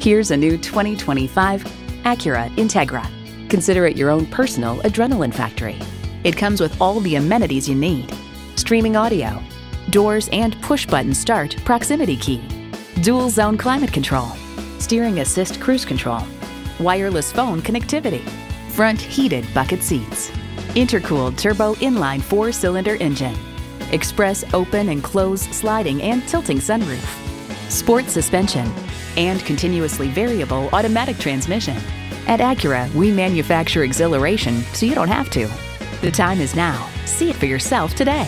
Here's a new 2025 Acura Integra. Consider it your own personal adrenaline factory. It comes with all the amenities you need streaming audio, doors and push button start proximity key, dual zone climate control, steering assist cruise control, wireless phone connectivity, front heated bucket seats, intercooled turbo inline four cylinder engine, express open and close sliding and tilting sunroof, sport suspension, and continuously variable automatic transmission. At Acura, we manufacture exhilaration so you don't have to. The time is now. See it for yourself today.